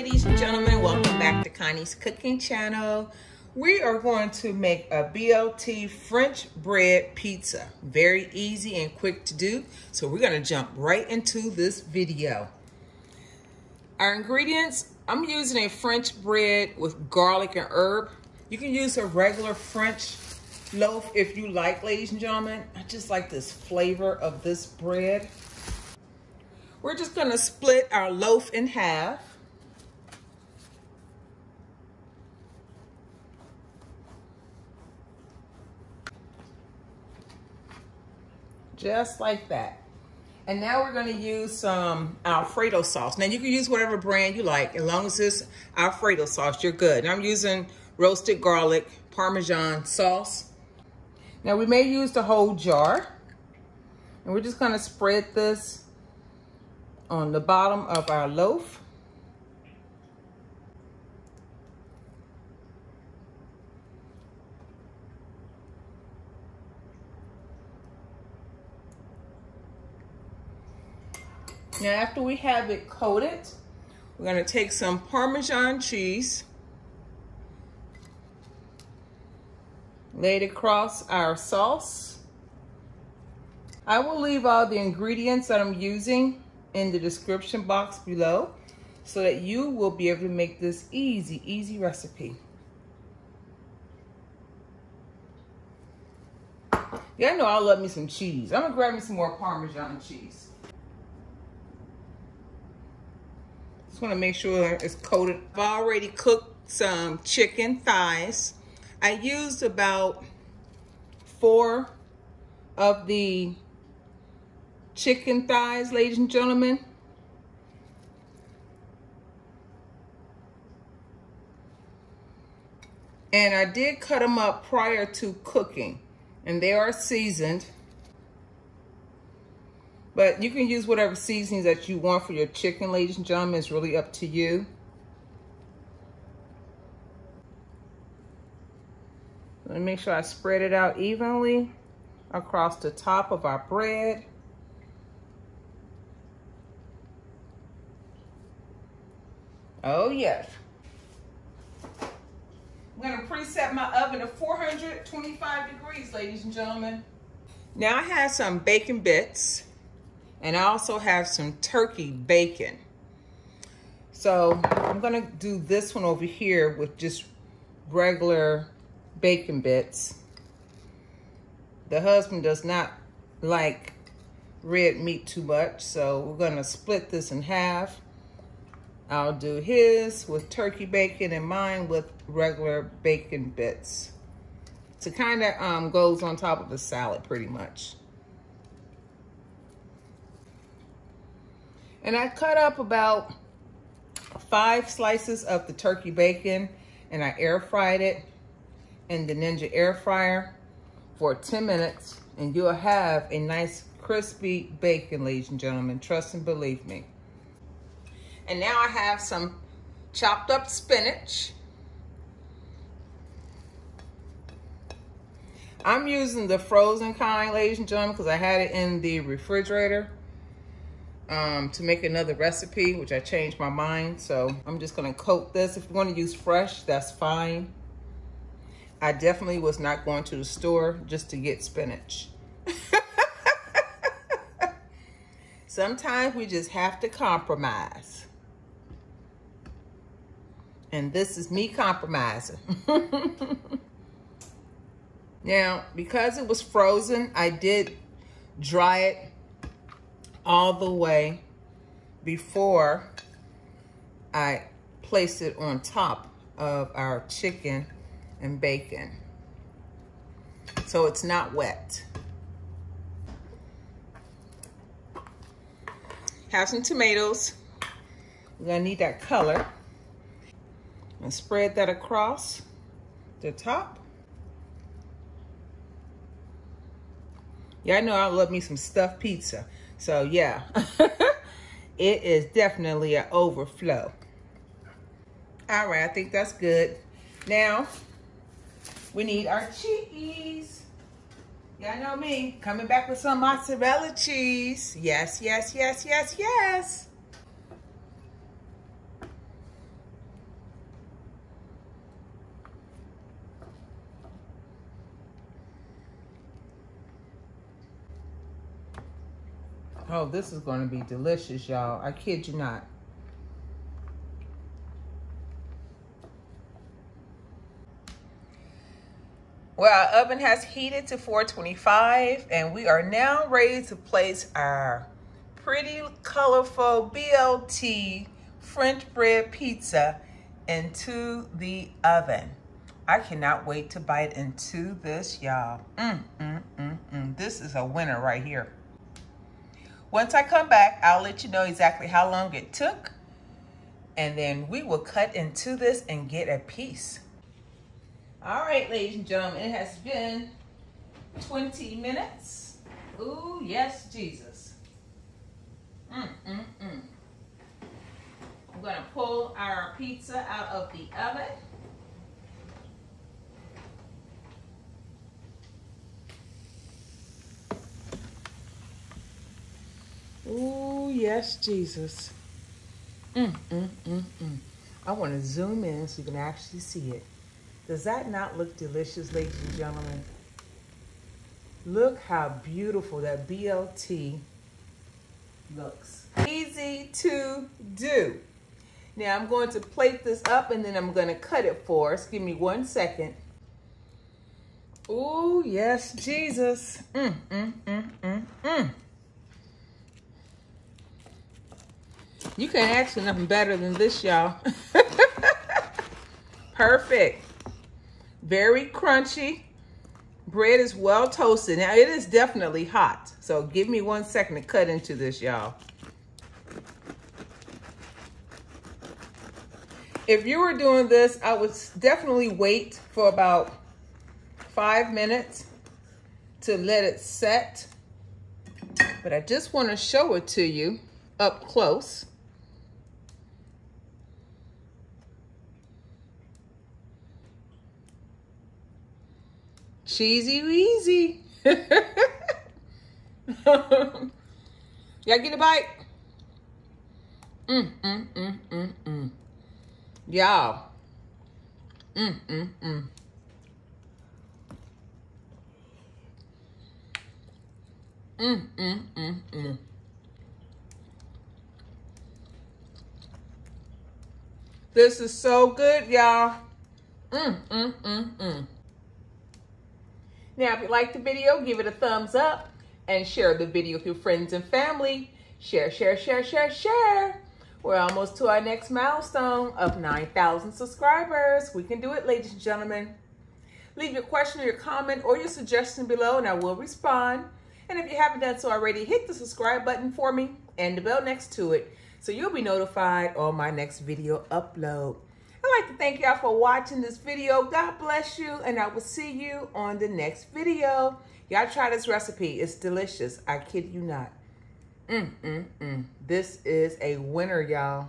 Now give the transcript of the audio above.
ladies and gentlemen. Welcome back to Connie's Cooking Channel. We are going to make a BLT French bread pizza. Very easy and quick to do. So we're gonna jump right into this video. Our ingredients, I'm using a French bread with garlic and herb. You can use a regular French loaf if you like, ladies and gentlemen. I just like this flavor of this bread. We're just gonna split our loaf in half. Just like that. And now we're gonna use some Alfredo sauce. Now you can use whatever brand you like, as long as it's Alfredo sauce, you're good. I'm using roasted garlic Parmesan sauce. Now we may use the whole jar. And we're just gonna spread this on the bottom of our loaf. Now after we have it coated, we're gonna take some Parmesan cheese, lay it across our sauce. I will leave all the ingredients that I'm using in the description box below so that you will be able to make this easy, easy recipe. I know I love me some cheese. I'm gonna grab me some more Parmesan cheese. Just wanna make sure it's coated. I've already cooked some chicken thighs. I used about four of the chicken thighs, ladies and gentlemen. And I did cut them up prior to cooking. And they are seasoned. But you can use whatever seasonings that you want for your chicken, ladies and gentlemen. It's really up to you. Let me make sure I spread it out evenly across the top of our bread. Oh, yes. I'm to preset my oven to 425 degrees, ladies and gentlemen. Now I have some bacon bits, and I also have some turkey bacon. So I'm to do this one over here with just regular bacon bits. The husband does not like red meat too much, so we're to split this in half. I'll do his with turkey bacon and mine with regular bacon bits. So kind of um, goes on top of the salad pretty much. And I cut up about five slices of the turkey bacon and I air fried it in the Ninja air fryer for 10 minutes and you'll have a nice crispy bacon, ladies and gentlemen. Trust and believe me. And now I have some chopped up spinach. I'm using the frozen kind, ladies and gentlemen, because I had it in the refrigerator um, to make another recipe, which I changed my mind. So I'm just gonna coat this. If you wanna use fresh, that's fine. I definitely was not going to the store just to get spinach. Sometimes we just have to compromise. And this is me compromising. now, because it was frozen, I did dry it all the way before I place it on top of our chicken and bacon. So it's not wet. Have some tomatoes. We're gonna need that color and spread that across the top. Y'all know I love me some stuffed pizza. So yeah, it is definitely an overflow. All right, I think that's good. Now, we need our cheese. Y'all know me, coming back with some mozzarella cheese. Yes, yes, yes, yes, yes. Oh, this is going to be delicious, y'all. I kid you not. Well, our oven has heated to 425 and we are now ready to place our pretty colorful BLT French bread pizza into the oven. I cannot wait to bite into this, y'all. Mm, mm, mm, mm. This is a winner right here. Once I come back, I'll let you know exactly how long it took. And then we will cut into this and get a piece. All right, ladies and gentlemen, it has been 20 minutes. Ooh, yes, Jesus. Mm, mm, mm. I'm gonna pull our pizza out of the oven. Ooh, yes, Jesus. Mm, mm, mm, mm. I want to zoom in so you can actually see it. Does that not look delicious, ladies and gentlemen? Look how beautiful that BLT looks. Easy to do. Now I'm going to plate this up and then I'm going to cut it for us. Give me one second. Oh, yes, Jesus. Mm, mm, mm, mm, mm. You can't ask for nothing better than this, y'all. Perfect very crunchy. Bread is well toasted. Now, it is definitely hot. So give me one second to cut into this, y'all. If you were doing this, I would definitely wait for about five minutes to let it set. But I just want to show it to you up close. Cheesy Weezy. Y'all get a bite? Mm, mm, mm, mm, mm. Y'all. Mm, mm, mm. Mm, mm, mm, mm. This is so good, y'all. Mm, mm, mm, mm. Now, if you like the video, give it a thumbs up and share the video with your friends and family. Share, share, share, share, share. We're almost to our next milestone of 9,000 subscribers. We can do it, ladies and gentlemen. Leave your question or your comment or your suggestion below and I will respond. And if you haven't done so already, hit the subscribe button for me and the bell next to it so you'll be notified on my next video upload. I'd like to thank y'all for watching this video. God bless you, and I will see you on the next video. Y'all try this recipe. It's delicious. I kid you not. Mm, mm, mm. This is a winner, y'all.